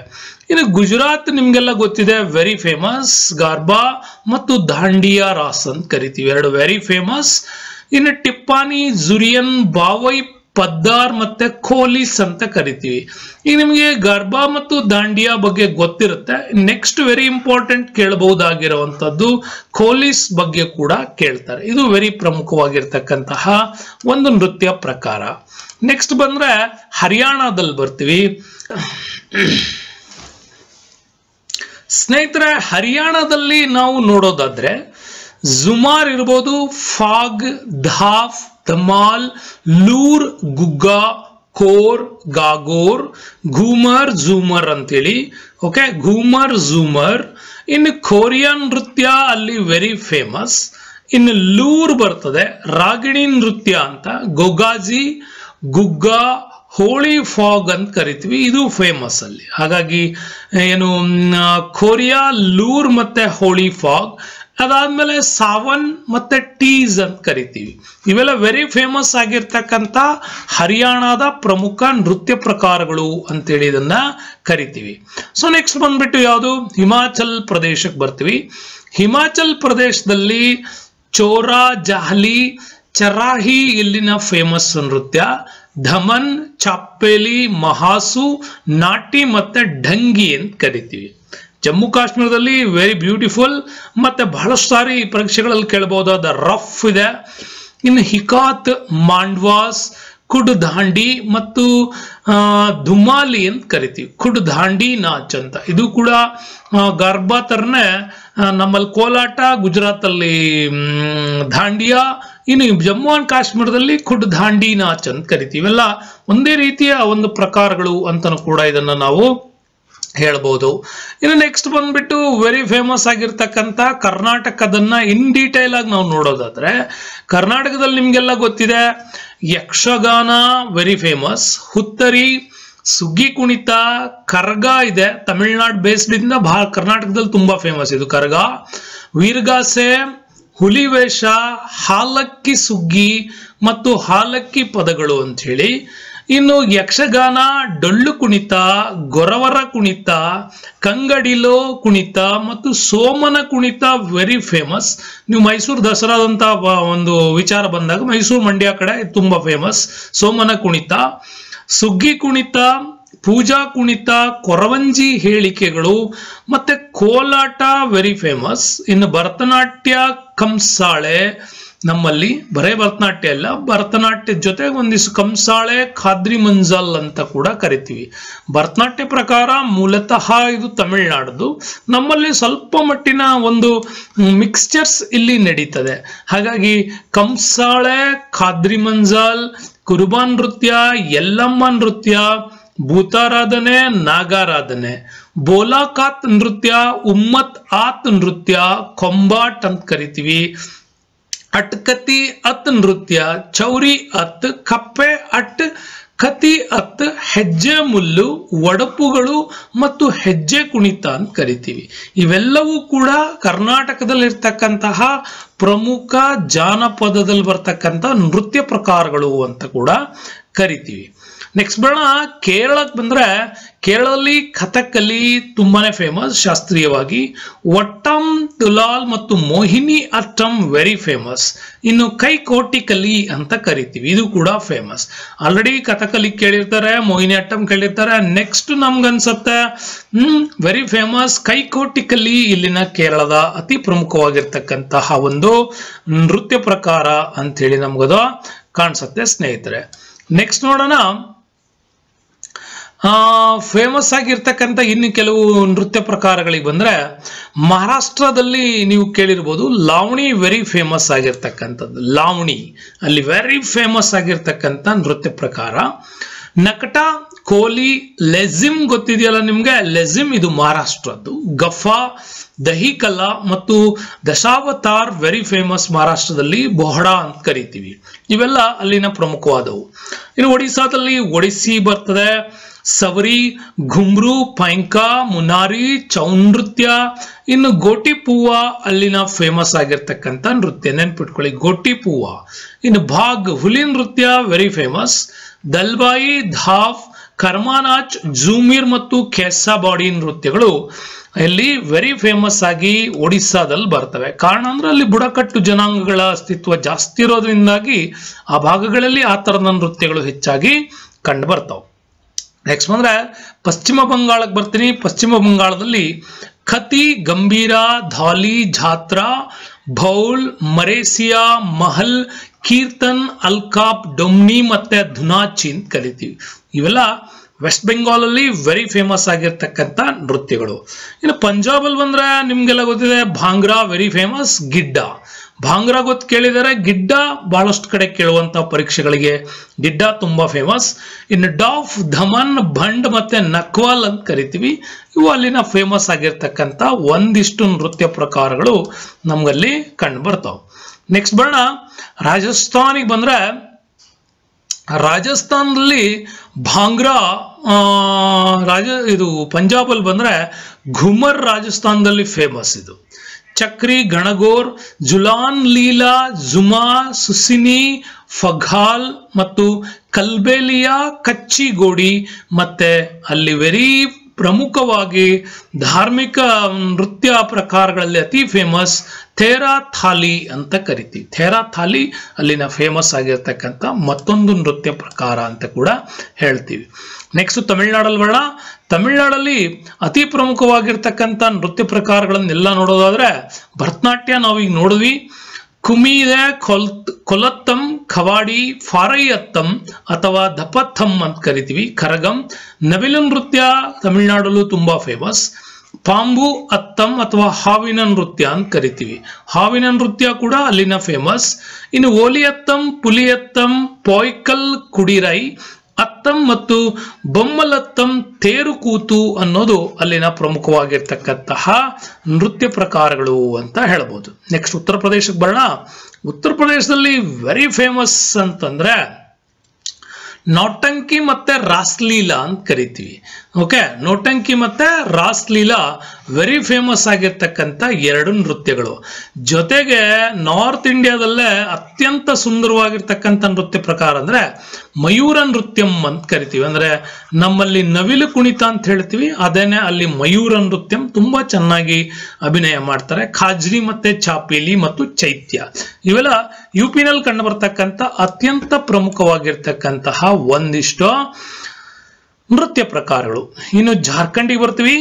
ಇನ್ನು ಗುಜರಾತ್ ನಿಮ್ಗೆಲ್ಲ ಗೊತ್ತಿದೆ ವೆರಿ ಫೇಮಸ್ ಗಾರ್ಬಾ ಮತ್ತು ದಾಂಡಿಯಾ ರಾಸ್ ಅಂತ ಕರಿತೀವಿ. ಎರಡು ವೆರಿ ಫೇಮಸ್ ಇನ್ನು ಟಿಪ್ಪಾನಿ ಜುರಿಯನ್ ಬಾವೈ ಪದ್ದಾರ್ ಮತ್ತೆ ಖೋಲಿಸ್ ಅಂತ ಕರಿತೀವಿ. ಈಗ ನಿಮಗೆ ಗರ್ಭಾ ಮತ್ತು ದಾಂಡಿಯಾ ಬಗ್ಗೆ ಗೊತ್ತಿರುತ್ತೆ. ನೆಕ್ಸ್ಟ್ ವೆರಿ ಇಂಪಾರ್ಟೆಂಟ್ ಕೇಳಬಹುದಾಗಿರುವಂತದ್ದು ಖೋಲಿಸ್ ಬಗ್ಗೆ ಕೂಡ ಕೇಳ್ತಾರೆ. ಇದು ವೆರಿ ಪ್ರಮುಖವಾಗಿರ್ತಕ್ಕಂತಹ ಒಂದು ನೃತ್ಯ ಪ್ರಕಾರ. ನೆಕ್ಸ್ಟ್ ಬಂದ್ರೆ ಹರಿಯಾಣದಲ್ಲಿ ಬರ್ತೀವಿ. ಸ್ನೇಹಿತರೆ, ಹರಿಯಾಣದಲ್ಲಿ ನಾವು ನೋಡೋದಾದ್ರೆ ಜುಮಾರ್ ಇರ್ಬೋದು ಫಾಗ್ ಧಾಫ್ ಧಮಾಲ್ ಲೂರ್ ಗುಗ್ಗಾ ಕೋರ್ ಗಾಗೋರ್ ಘೂಮರ್ ಝೂಮರ್ ಅಂತೇಳಿ. ಓಕೆ ಘೂಮರ್ ಝೂಮರ್ ಇನ್ನು ಕೊರಿಯನ್ ನೃತ್ಯ ಅಲ್ಲಿ ವೆರಿ ಫೇಮಸ್ ಇನ್ನು ಲೂರ್ ಬರ್ತದೆ ರಾಗಿಣಿ ನೃತ್ಯ ಅಂತ. ಗೊಗಾಜಿ ಗುಗ್ಗಾ ಹೋಳಿ ಫಾಗ್ ಅಂತ ಕರಿತೀವಿ. ಇದು ಫೇಮಸ್ ಅಲ್ಲಿ. ಹಾಗಾಗಿ, ಏನು ಕೊರಿಯಾ ಲೂರ್ ಮತ್ತೆ ಹೋಳಿ ಫಾಗ್ ಅದಾದ್ಮೇಲೆ ಸಾವನ್ ಮತ್ತೆ ಟೀಸ್ ಅಂತ ಕರಿತೀವಿ. ಇವೆಲ್ಲ ವೆರಿ ಫೇಮಸ್ ಆಗಿರ್ತಕ್ಕಂಥ ಹರಿಯಾಣದ ಪ್ರಮುಖ ನೃತ್ಯ ಪ್ರಕಾರಗಳು ಅಂತೇಳಿ ಇದನ್ನ ಕರಿತೀವಿ. ಸೊ ನೆಕ್ಸ್ಟ್ ಬಂದ್ಬಿಟ್ಟು ಯಾವುದು? ಹಿಮಾಚಲ್ ಪ್ರದೇಶಕ್ಕೆ ಬರ್ತೀವಿ. ಹಿಮಾಚಲ್ ಪ್ರದೇಶದಲ್ಲಿ ಚೋರಾ, ಜಹಲಿ, ಚರಾಹಿ ಇಲ್ಲಿನ ಫೇಮಸ್ ನೃತ್ಯ. ಧಮನ್, ಚಾಪೇಲಿ, ಮಹಾಸು, ನಾಟಿ ಮತ್ತೆ ಢಂಗಿ ಅಂತ ಕರಿತೀವಿ. ಜಮ್ಮು ಕಾಶ್ಮೀರದಲ್ಲಿ ವೆರಿ ಬ್ಯೂಟಿಫುಲ್ ಮತ್ತೆ ಬಹಳಷ್ಟು ಸಾರಿ ಪರೀಕ್ಷೆಗಳಲ್ಲಿ ಕೇಳಬಹುದಾದ ರಫ್ ಇದೆ. ಇನ್ನು ಹಿಕಾತ್ ಮಾಂಡ್ವಾಸ್ ಕುಡ್ ದಾಂಡಿ ಮತ್ತು ಧುಮಾಲಿ ಅಂತ ಕರಿತೀವಿ. ಕುಡ್ ದಾಂಡಿ ನಾಚ್ ಅಂತ ಇದು ಕೂಡ ಗರ್ಭಾ ತರನೇ ಆ, ನಮ್ಮಲ್ಲಿ ಕೋಲಾಟ ಗುಜರಾತಲ್ಲಿ ದಾಂಡಿಯಾ ಇನ್ನು ಜಮ್ಮು ಅಂಡ್ ಕಾಶ್ಮೀರದಲ್ಲಿ ಕುಡ್ ದಾಂಡಿ ನಾಚ್ ಅಂತ ಕರಿತೀವಿ. ಇವೆಲ್ಲ ಒಂದೇ ರೀತಿಯ ಒಂದು ಪ್ರಕಾರಗಳು ಅಂತನೂ ಕೂಡ ಇದನ್ನ ನಾವು ಹೇಳ್ಬೋದು. ಇನ್ನು ನೆಕ್ಸ್ಟ್ ಬಂದ್ಬಿಟ್ಟು ವೆರಿ ಫೇಮಸ್ ಆಗಿರ್ತಕ್ಕಂಥ ಕರ್ನಾಟಕದನ್ನ ಇನ್ ಡೀಟೇಲ್ ಆಗಿ ನಾವು ನೋಡೋದಾದ್ರೆ, ಕರ್ನಾಟಕದಲ್ಲಿ ನಿಮ್ಗೆಲ್ಲ ಗೊತ್ತಿದೆ, ಯಕ್ಷಗಾನ ವೆರಿ ಫೇಮಸ್ ಹುತ್ತರಿ, ಸುಗ್ಗಿ ಕುಣಿತ, ಕರ್ಗ ಇದೆ. ತಮಿಳ್ನಾಡು ಬೇಸ್ಡ್ ಇಂದ ಬಹಳ ಕರ್ನಾಟಕದಲ್ಲಿ ತುಂಬಾ ಫೇಮಸ್ ಇದು ಕರ್ಗ. ಹುಲಿ ಹುಲಿವೇಷ, ಹಾಲಕ್ಕಿ ಸುಗ್ಗಿ ಮತ್ತು ಹಾಲಕ್ಕಿ ಪದಗಳು ಅಂತ ಹೇಳಿ ಇನ್ನು ಯಕ್ಷಗಾನ ಡೊಳ್ಳು ಕುಣಿತ, ಗೊರವರ ಕುಣಿತ, ಕಂಗಡಿಲೋ ಕುಣಿತ ಮತ್ತು ಸೋಮನ ಕುಣಿತ ವೆರಿ ಫೇಮಸ್ ನೀವು ಮೈಸೂರು ದಸರಾದಂತ ಒಂದು ವಿಚಾರ ಬಂದಾಗ ಮೈಸೂರು ಮಂಡ್ಯ ಕಡೆ ತುಂಬಾ ಫೇಮಸ್ ಸೋಮನ ಕುಣಿತ, ಸುಗ್ಗಿ ಕುಣಿತ, ಪೂಜಾ ಕುಣಿತ, ಕೊರವಂಜಿ ಹೇಳಿಕೆಗಳು ಮತ್ತೆ ಕೋಲಾಟ ವೆರಿ ಫೇಮಸ್ ಇನ್ನು ಭರತನಾಟ್ಯ, ಕಂಸಾಳೆ ನಮ್ಮಲ್ಲಿ ಬರೇ ಭರತನಾಟ್ಯ ಅಲ್ಲ ಭರತನಾಟ್ಯ ಜೊತೆಗೆ ಒಂದಿಷ್ಟು ಕಂಸಾಳೆ, ಖಾದ್ರಿ ಮಂಜಲ್ ಅಂತ ಕೂಡ ಕರಿತೀವಿ. ಭರತನಾಟ್ಯ ಪ್ರಕಾರ ಮೂಲತಃ ಇದು ತಮಿಳುನಾಡದು ನಮ್ಮಲ್ಲಿ ಸ್ವಲ್ಪ ಮಟ್ಟಿನ ಒಂದು ಮಿಕ್ಸ್ಚರ್ಸ್ ಇಲ್ಲಿ ನಡೀತದೆ. ಹಾಗಾಗಿ ಕಂಸಾಳೆ, ಖಾದ್ರಿ ಮಂಜಲ್ ಕುರುಬಾ ನೃತ್ಯ, ಯಲ್ಲಮ್ಮ ನೃತ್ಯ, ಭೂತಾರಾಧನೆ, ನಾಗಾರಾಧನೆ, ಬೋಲಾಕಾತ್ ನೃತ್ಯ, ಉಮ್ಮತ್ ಆತ್ ನೃತ್ಯ, ಕೊಂಬಾಟ್ ಅಂತ ಕರಿತೀವಿ. ಅಟ್ಕತಿ ಅತ್ ನೃತ್ಯ, ಚೌರಿ ಅತ್, ಕಪ್ಪೆ ಅಟ್, ಕತಿ ಅತ್, ಹೆಜ್ಜೆ ಮುಲ್ಲು, ಒಡಪುಗಳು ಮತ್ತು ಹೆಜ್ಜೆ ಕುಣಿತ ಅಂತ ಕರಿತೀವಿ. ಇವೆಲ್ಲವೂ ಕೂಡ ಕರ್ನಾಟಕದಲ್ಲಿರ್ತಕ್ಕಂತಹ ಪ್ರಮುಖ ಜಾನಪದದಲ್ಲಿ ಬರ್ತಕ್ಕಂಥ ನೃತ್ಯ ಪ್ರಕಾರಗಳು ಅಂತ ಕೂಡ ಕರಿತೀವಿ. ನೆಕ್ಸ್ಟ್ ಬರೋಣ, ಕೇರಳಕ್ಕೆ ಬಂದ್ರೆ, ಕೇರಳದಲ್ಲಿ ಕಥಕ್ಕಲಿ ತುಂಬಾನೇ ಫೇಮಸ್ ಶಾಸ್ತ್ರೀಯವಾಗಿ. ಒಟ್ಟಂ ತುಲಾಲ್ ಮತ್ತು ಮೋಹಿನಿ ಅಟ್ಟಂ ವೆರಿ ಫೇಮಸ್ ಇನ್ನು ಕೈಕೋಟಿಕಲಿ ಅಂತ ಕರಿತೀವಿ, ಇದು ಕೂಡ ಫೇಮಸ್ ಆಲ್ರೆಡಿ ಕಥಕಲಿ ಕೇಳಿರ್ತಾರೆ, ಮೋಹಿನಿ ಅಟ್ಟಂ ಕೇಳಿರ್ತಾರೆ. ನೆಕ್ಸ್ಟ್ ನಮ್ಗನ್ಸತ್ತೆ, ಹ್ಮ್ ವೆರಿ ಫೇಮಸ್ ಕೈಕೋಟಿಕಲಿ ಇಲ್ಲಿನ ಕೇರಳದ ಅತಿ ಪ್ರಮುಖವಾಗಿರ್ತಕ್ಕಂತಹ ಒಂದು ನೃತ್ಯ ಪ್ರಕಾರ ಅಂತ ಹೇಳಿ ನಮ್ಗದು ಕಾಣಿಸುತ್ತೆ ಸ್ನೇಹಿತರೆ. ನೆಕ್ಸ್ಟ್ ನೋಡೋಣ ಫೇಮಸ್ ಆಗಿರ್ತಕ್ಕಂಥ ಇನ್ನು ಕೆಲವು ನೃತ್ಯ ಪ್ರಕಾರಗಳಿಗೆ ಬಂದ್ರೆ, ಮಹಾರಾಷ್ಟ್ರದಲ್ಲಿ ನೀವು ಕೇಳಿರ್ಬೋದು, ಲಾವಣಿ ವೆರಿ ಫೇಮಸ್ ಆಗಿರ್ತಕ್ಕಂಥದ್ದು. ಲಾವಣಿ, ಅಲ್ಲಿ ವೆರಿ ಫೇಮಸ್ ಆಗಿರ್ತಕ್ಕಂಥ ನೃತ್ಯ ಪ್ರಕಾರ. ನಕಟ, ಕೋಲಿ, ಲೆಜಿಮ್ ಗೊತ್ತಿದೆಯಲ್ಲ ನಿಮ್ಗೆ? ಲೆಜಿಮ್ ಇದು ಮಹಾರಾಷ್ಟ್ರದ್ದು. ಗಫಾ, ದಹಿಕಲ ಮತ್ತು ದಶಾವತಾರ್ ವೆರಿ ಫೇಮಸ್ ಮಹಾರಾಷ್ಟ್ರದಲ್ಲಿ ಬೊಹಡಾ ಅಂತ ಕರಿತೀವಿ. ಇವೆಲ್ಲ ಅಲ್ಲಿನ ಪ್ರಮುಖವಾದವು. ಇನ್ನು ಒಡಿಸ್ಸಾದಲ್ಲಿ ಒಡಿಸ್ಸಿ ಬರ್ತದೆ. ಸವರಿ, ಘುಮ್ರು, ಪೈಂಕ, ಮುನಾರಿ ಚೌನೃತ್ಯ ಇನ್ನು ಗೋಟಿ ಪೂವ ಅಲ್ಲಿನ ಫೇಮಸ್ ಆಗಿರ್ತಕ್ಕಂಥ ನೃತ್ಯ ನೆನ್ಪಿಟ್ಕೊಳ್ಳಿ. ಗೋಟಿ ಪೂವ ಇನ್ನು ಭಾಗ್ ಹುಲಿ ನೃತ್ಯ ವೆರಿ ಫೇಮಸ್ ದಲ್ಬಾಯಿ ಧಾಫ್, ಕರ್ಮಾನಾಚ್, ಜೂಮಿರ್ ಮತ್ತು ಕೆಸ್ಸಾ ಬಾಡಿ ನೃತ್ಯಗಳು. ಇಲ್ಲಿ ವೆರಿ ಫೇಮಸ್ ಆಗಿ ಒಡಿಸ್ಸಾದಲ್ಲಿ ಬರ್ತವೆ. ಕಾರಣ ಅಂದ್ರೆ ಅಲ್ಲಿ ಬುಡಕಟ್ಟು ಜನಾಂಗಗಳ ಅಸ್ತಿತ್ವ ಜಾಸ್ತಿ ಇರೋದ್ರಿಂದಾಗಿ ಆ ಭಾಗಗಳಲ್ಲಿ ಆ ಥರದ ನೃತ್ಯಗಳು ಹೆಚ್ಚಾಗಿ ಕಂಡು ಬರ್ತಾವೆ. ನೆಕ್ಸ್ಟ್ ಬಂದ್ರೆ ಪಶ್ಚಿಮ ಬಂಗಾಳಕ್ಕೆ ಬರ್ತೀನಿ. ಪಶ್ಚಿಮ ಬಂಗಾಳದಲ್ಲಿ ಖತಿ, ಗಂಭೀರ, ಧಾಲಿ, ಜಾತ್ರಾ, ಭೌಲ್, ಮರೇಸಿಯಾ, ಮಹಲ್, ಕೀರ್ತನ್, ಅಲ್ಕಾಪ್, ಡೊಮ್ನಿ ಮತ್ತೆ ಧುನಾಚಿ ಅಂತ ಕರಿತೀವಿ. ಇವೆಲ್ಲ ವೆಸ್ಟ್ ಬೆಂಗಾಲ್ ಅಲ್ಲಿ ವೆರಿ ಫೇಮಸ್ ಆಗಿರ್ತಕ್ಕಂಥ ನೃತ್ಯಗಳು. ಇನ್ನು ಪಂಜಾಬ್ ಅಲ್ಲಿ ಬಂದ್ರೆ ನಿಮ್ಗೆಲ್ಲ ಗೊತ್ತಿದೆ ಭಾಂಗ್ರಾ ವೆರಿ ಫೇಮಸ್ ಗಿಡ್ಡ ಭಾಂಗ್ರಾ ಗೊತ್ತು ಕೇಳಿದರೆ ಗಿಡ್ಡ ಬಹಳಷ್ಟು ಕಡೆ ಕೇಳುವಂತ ಪರೀಕ್ಷೆಗಳಿಗೆ. ಗಿಡ್ಡ ತುಂಬಾ ಫೇಮಸ್ ಇನ್ನು ಡಾಫ್ ಧಮನ್ ಭಂಡ್ ಮತ್ತೆ ನಕ್ವಾಲ್ ಅಂತ ಕರಿತೀವಿ. ಇವು ಅಲ್ಲಿನ ಫೇಮಸ್ ಆಗಿರ್ತಕ್ಕಂಥ ಒಂದಿಷ್ಟು ನೃತ್ಯ ಪ್ರಕಾರಗಳು ನಮ್ಗಲ್ಲಿ ಕಂಡು ಬರ್ತಾವೆ. ನೆಕ್ಸ್ಟ್ ಬರೋಣ. ರಾಜಸ್ಥಾನಿಗೆ ಬಂದ್ರೆ ರಾಜಸ್ಥಾನದಲ್ಲಿ ಭಾಂಗ್ರಾ ರಾಜ, ಇದು ಪಂಜಾಬಲ್ಲಿ ಬಂದ್ರೆ ಘುಮರ್ ರಾಜಸ್ಥಾನದಲ್ಲಿ ಫೇಮಸ್ ಇದು. ಚಕ್ರಿ, ಗಣಗೋರ್, ಜುಲಾನ್, ಲೀಲಾ, ಜುಮಾ, ಸುಸಿನಿ, ಫಘಾಲ್ ಮತ್ತು ಕಲ್ಬೇಲಿಯಾ, ಕಚ್ಚಿಗೋಡಿ ಮತ್ತೆ ಅಲ್ಲಿ ವೆರಿ ಪ್ರಮುಖವಾಗಿ ಧಾರ್ಮಿಕ ನೃತ್ಯ ಪ್ರಕಾರಗಳಲ್ಲಿ ಅತಿ ಫೇಮಸ್ ಥೇರಾ ಥಾಲಿ ಅಂತ ಕರಿತೀವಿ. ಥೇರಾ ಥಾಲಿ ಅಲ್ಲಿನ ಫೇಮಸ್ ಆಗಿರ್ತಕ್ಕಂಥ ಮತ್ತೊಂದು ನೃತ್ಯ ಪ್ರಕಾರ ಅಂತ ಕೂಡ ಹೇಳ್ತೀವಿ. ನೆಕ್ಸ್ಟ್ ತಮಿಳ್ನಾಡಲ್ಲಿ ಬರೋಣ ತಮಿಳ್ನಾಡಲ್ಲಿ ಅತಿ ಪ್ರಮುಖವಾಗಿರ್ತಕ್ಕಂಥ ನೃತ್ಯ ಪ್ರಕಾರಗಳನ್ನೆಲ್ಲ ನೋಡೋದಾದ್ರೆ ಭರತನಾಟ್ಯ ನಾವೀಗ ನೋಡಿದ್ವಿ. ಕುಮೀದೆ ಕೊಲ್ ಕೊಲತ್ತಂ ಖವಾಡಿ ಫಾರೈಯತ್ತಂ ಅಥವಾ ದಪಥಂ ಅಂತ ಕರಿತೀವಿ ಕರಗಂ ನವಿಲು ನೃತ್ಯ ತಮಿಳ್ನಾಡಲ್ಲೂ ತುಂಬಾ ಫೇಮಸ್ ಪಾಂಬು ಅತ್ತಂ ಅಥವಾ ಹಾವಿನ ನೃತ್ಯ ಅಂತ ಕರಿತೀವಿ ಹಾವಿನ ನೃತ್ಯ ಕೂಡ ಅಲ್ಲಿನ ಫೇಮಸ್ ಇನ್ನು ಓಲಿಯತ್ತಂ ಪುಲಿಯತ್ತಂ ಪೋಯ್ಕಲ್ ಕುಡಿರೈ ಅತ್ತಂ ಮತ್ತು ಬೊಮ್ಮಲತ್ತಂ ತೇರು ಕೂತು ಅನ್ನೋದು ಅಲ್ಲಿನ ಪ್ರಮುಖವಾಗಿರ್ತಕ್ಕಂತಹ ನೃತ್ಯ ಪ್ರಕಾರಗಳು ಅಂತ ಹೇಳ್ಬೋದು. ನೆಕ್ಸ್ಟ್ ಉತ್ತರ ಪ್ರದೇಶಕ್ಕೆ ಬರೋಣ. ಉತ್ತರ ಪ್ರದೇಶದಲ್ಲಿ ವೆರಿ ಫೇಮಸ್ ಅಂತಂದ್ರೆ ನೌಟಂಕಿ ಮತ್ತೆ ರಾಸ್ಲೀಲಾ ಅಂತ ಕರಿತೀವಿ. ಓಕೆ, ನೌಟಂಕಿ ಮತ್ತೆ ರಾಸ್ಲೀಲಾ ವೆರಿ ಫೇಮಸ್ ಆಗಿರ್ತಕ್ಕಂಥ ಎರಡು ನೃತ್ಯಗಳು. ಜೊತೆಗೆ ನಾರ್ತ್ ಇಂಡಿಯಾದಲ್ಲೇ ಅತ್ಯಂತ ಸುಂದರವಾಗಿರ್ತಕ್ಕಂಥ ನೃತ್ಯ ಪ್ರಕಾರ ಅಂದ್ರೆ ಮಯೂರ ನೃತ್ಯಂ ಅಂತ ಕರಿತೀವಿ. ಅಂದ್ರೆ ನಮ್ಮಲ್ಲಿ ನವಿಲು ಕುಣಿತ ಅಂತ ಹೇಳ್ತೀವಿ. ಅದೇನೆ ಅಲ್ಲಿ ಮಯೂರ ನೃತ್ಯಂ ತುಂಬಾ ಚೆನ್ನಾಗಿ ಅಭಿನಯ ಮಾಡ್ತಾರೆ. ಖಾಜ್ರಿ ಮತ್ತೆ ಚಾಪೇಲಿ ಮತ್ತು ಚೈತ್ಯ. ಇವೆಲ್ಲ ಯು ಪಿನಲ್ಲಿ ಕಂಡು ಬರ್ತಕ್ಕಂಥ ಅತ್ಯಂತ ಪ್ರಮುಖವಾಗಿರ್ತಕ್ಕಂತಹ ಒಂದಿಷ್ಟು ನೃತ್ಯ ಪ್ರಕಾರಗಳು. ಇನ್ನು ಜಾರ್ಖಂಡಿಗೆ ಬರ್ತೀವಿ.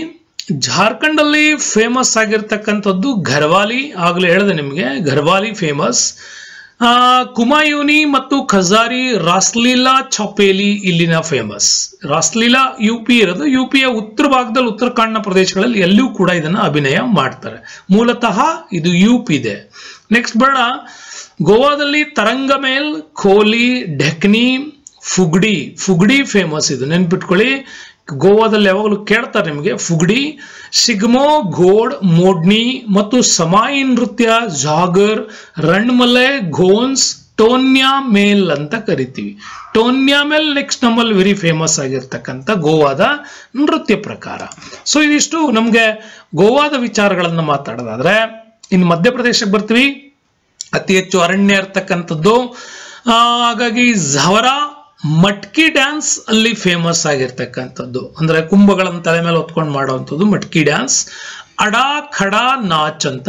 ಜಾರ್ಖಂಡ್ ಅಲ್ಲಿ ಫೇಮಸ್ ಆಗಿರ್ತಕ್ಕಂಥದ್ದು ಘರ್ವಾಲಿ. ಆಗಲೇ ಹೇಳಿದೆ ನಿಮಗೆ, ಘರ್ವಾಲಿ ಫೇಮಸ್ ಕುಮಾಯೂನಿ ಮತ್ತು ಖಜಾರಿ ರಾಸ್ಲೀಲಾ ಚಪೇಲಿ ಇಲ್ಲಿನ ಫೇಮಸ್ ರಾಸ್ಲೀಲಾ ಯು ಪಿ ಇರೋದು. ಯು ಪಿಯ ಉತ್ತರ ಭಾಗದಲ್ಲಿ ಉತ್ತರಾಖಂಡ್ನ ಪ್ರದೇಶಗಳಲ್ಲಿ ಎಲ್ಲೂ ಕೂಡ ಇದನ್ನ ಅಭಿನಯ ಮಾಡ್ತಾರೆ. ಮೂಲತಃ ಇದು ಯು ಪಿ ಇದೆ. ನೆಕ್ಸ್ಟ್ ಬೇಡ ಗೋವಾದಲ್ಲಿ ತರಂಗಮೇಲ್ ಕೋಲಿ, ಢೆಕ್ನಿ ಫುಗ್ಡಿ ಫುಗ್ಡಿ ಫೇಮಸ್ ಇದು. ನೆನ್ಪಿಟ್ಕೊಳ್ಳಿ, ಗೋವಾದಲ್ಲಿ ಯಾವಾಗಲೂ ಕೇಳ್ತಾರೆ ನಿಮಗೆ, ಫುಗ್ಡಿ, ಸಿಗ್ಮೋ, ಘೋಡ್, ಮೋಡ್ನಿ ಮತ್ತು ಸಮಾಯಿ ನೃತ್ಯ, ಜಾಗರ್, ರಣ್ಮಲೆ, ಘೋನ್ಸ್, ಟೋನ್ಯಾ ಮೇಲ್ ಅಂತ ಕರಿತೀವಿ. ಟೋನ್ಯಾ ಮೇಲ್ ನೆಕ್ಸ್ಟ್ ನಮ್ಮಲ್ಲಿ ವೆರಿ ಫೇಮಸ್ ಆಗಿರ್ತಕ್ಕಂಥ ಗೋವಾದ ನೃತ್ಯ ಪ್ರಕಾರ. ಸೊ ಇದಿಷ್ಟು ನಮಗೆ ಗೋವಾದ ವಿಚಾರಗಳನ್ನು ಮಾತಾಡೋದಾದ್ರೆ, ಇನ್ನು ಮಧ್ಯಪ್ರದೇಶಕ್ಕೆ ಬರ್ತೀವಿ. ಅತಿ ಹೆಚ್ಚು ಅರಣ್ಯ ಇರ್ತಕ್ಕಂಥದ್ದು ಹಾಗಾಗಿ ಝವರ ಮಟ್ಕಿ ಡ್ಯಾನ್ಸ್ ಅಲ್ಲಿ ಫೇಮಸ್ ಆಗಿರ್ತಕ್ಕಂಥದ್ದು. ಅಂದ್ರೆ ಕುಂಭಗಳನ್ನ ತಲೆ ಮೇಲೆ ಹೊತ್ಕೊಂಡು ಮಾಡುವಂಥದ್ದು ಮಟ್ಕಿ ಡ್ಯಾನ್ಸ್. ಅಡಾ, ಖಡಾ, ನಾಚ್ ಅಂತ.